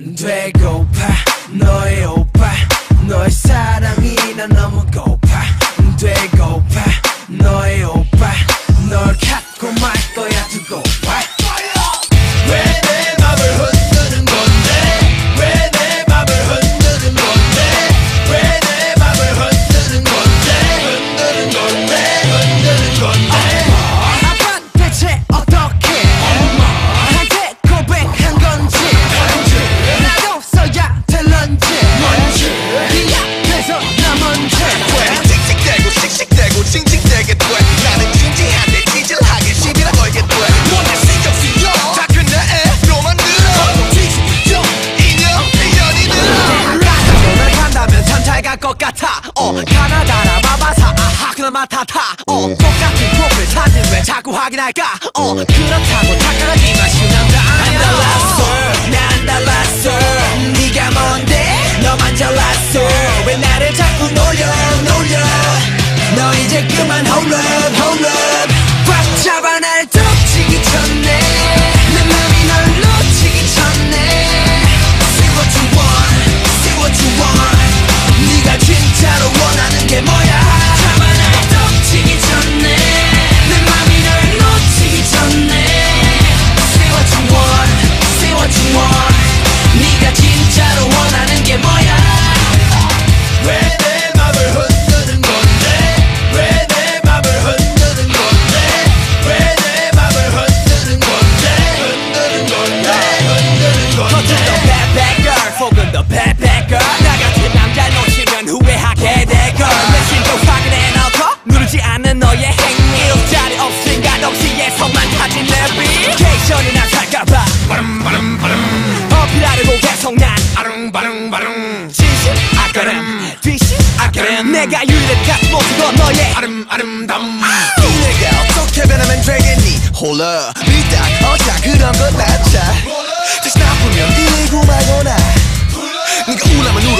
Drago 어 가나다라 마바사 아하 그나마 타타 어 똑같은 프로필 사진 왜 자꾸 확인할까? 어 음. 그렇다고 닦아라기만 쉬운다. 난 달랐어. 난 달랐어. 네가 뭔데? 너만 잘났어. 왜 나를 자꾸 놀려 놀려? 너 이제 그만 홀려 없는 너의 행위. 자리 없은 가동시에 성만 타진 랩이 케이션이 난 살까봐. 바름 바름 바름 어필하려고 계속 난. 아릉 바릉 바릉 진심 아까름. 뒷심 아까름. 내가 유일한 모습은 너의 아름 아름다움. 내가 어떻게 변하면 되겠니? 홀라 믿다 어자 그런 건 낫자 다시 나쁘면 이고 말거나. 네가 울하면 울어